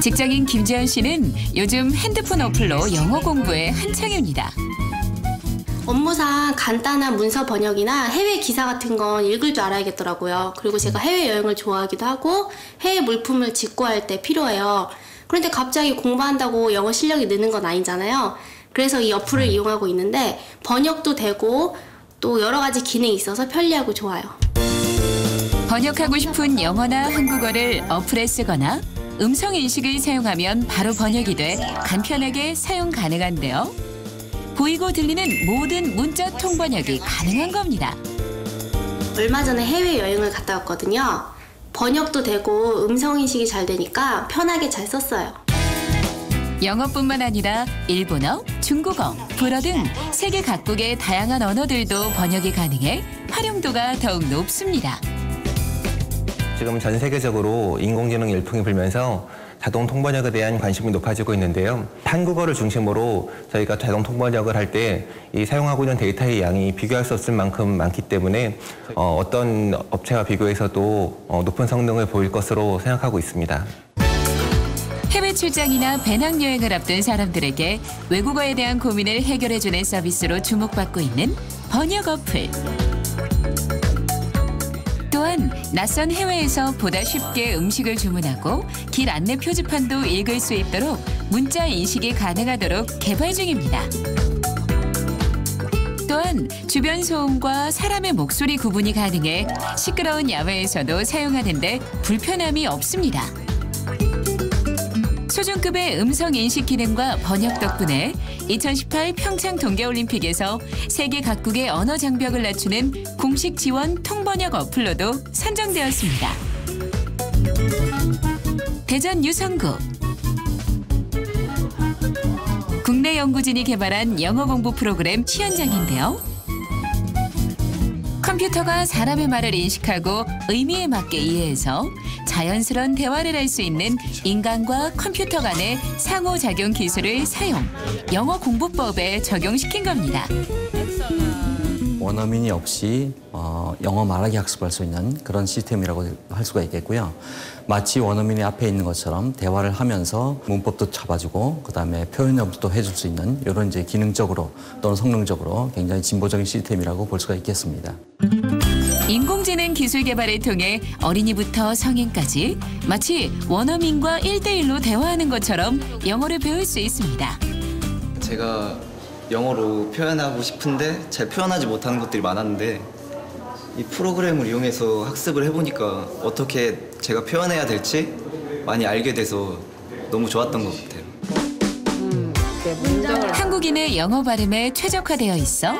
직장인 김재현 씨는 요즘 핸드폰 어플로 영어 공부에 한창입니다. 업무상 간단한 문서 번역이나 해외 기사 같은 건 읽을 줄 알아야겠더라고요. 그리고 제가 해외 여행을 좋아하기도 하고 해외 물품을 직구할 때 필요해요. 그런데 갑자기 공부한다고 영어 실력이 느는 건 아니잖아요. 그래서 이 어플을 이용하고 있는데 번역도 되고 또 여러 가지 기능이 있어서 편리하고 좋아요. 번역하고 싶은 영어나 한국어를 어플에 쓰거나 음성 인식을 사용하면 바로 번역이 돼 간편하게 사용 가능한데요. 보이고 들리는 모든 문자 통번역이 가능한 겁니다. 얼마 전에 해외 여행을 갔다 왔거든요. 번역도 되고 음성 인식이 잘 되니까 편하게 잘 썼어요. 영어뿐만 아니라 일본어, 중국어, 불어 등 세계 각국의 다양한 언어들도 번역이 가능해 활용도가 더욱 높습니다. 지금 전 세계적으로 인공지능 열풍이 불면서 자동 통번역에 대한 관심이 높아지고 있는데요. 한국어를 중심으로 저희가 자동 통번역을 할 때 이 사용하고 있는 데이터의 양이 비교할 수 없을 만큼 많기 때문에 어, 떤 업체와 비교해서도 어, 높은 성능을 보일 것으로 생각하고 있습니다. 해외 출장이나 배낭여행을 앞둔 사람들에게 외국어에 대한 고민을 해결해주는 서비스로 주목받고 있는 번역 어플. 또한 낯선 해외에서 보다 쉽게 음식을 주문하고 길 안내 표지판도 읽을 수 있도록 문자 인식이 가능하도록 개발 중입니다. 또한 주변 소음과 사람의 목소리 구분이 가능해 시끄러운 야외에서도 사용하는데 불편함이 없습니다. 수준급의 음성 인식 기능과 번역 덕분에 2018 평창 동계올림픽에서 세계 각국의 언어 장벽을 낮추는 공식 지원 통번역 어플로도 선정되었습니다. 대전 유성구 국내 연구진이 개발한 영어 공부 프로그램 시연장인데요. 컴퓨터가 사람의 말을 인식하고 의미에 맞게 이해해서 자연스러운 대화를 할 수 있는 인간과 컴퓨터 간의 상호작용 기술을 사용, 영어 공부법에 적용시킨 겁니다. 원어민이 없이 어, 영어 말하기 학습할 수 있는 그런 시스템이라고 할 수가 있겠고요. 마치 원어민이 앞에 있는 것처럼 대화를 하면서 문법도 잡아주고 그다음에 표현 연습도 해줄 수 있는 이런 이제 기능적으로 또는 성능적으로 굉장히 진보적인 시스템이라고 볼 수가 있겠습니다. 인공지능 기술 개발을 통해 어린이부터 성인까지 마치 원어민과 일대일로 대화하는 것처럼 영어를 배울 수 있습니다. 제가 영어로 표현하고 싶은데 잘 표현하지 못하는 것들이 많았는데 이 프로그램을 이용해서 학습을 해보니까 어떻게 제가 표현해야 될지 많이 알게 돼서 너무 좋았던 것 같아요. 한국인의 영어 발음에 최적화되어 있어